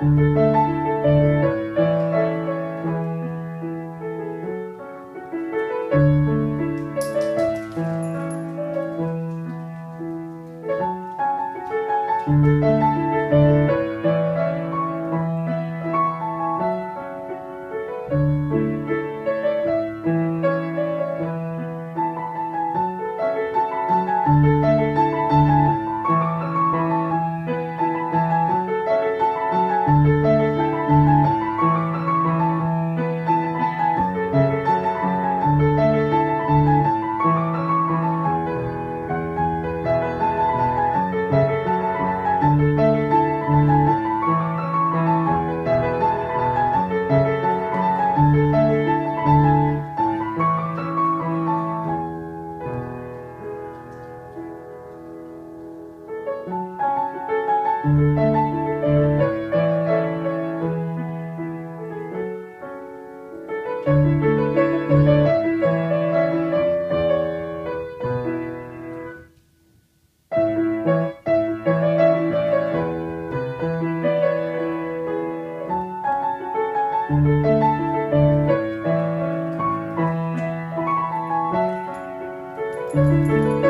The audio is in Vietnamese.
Música Música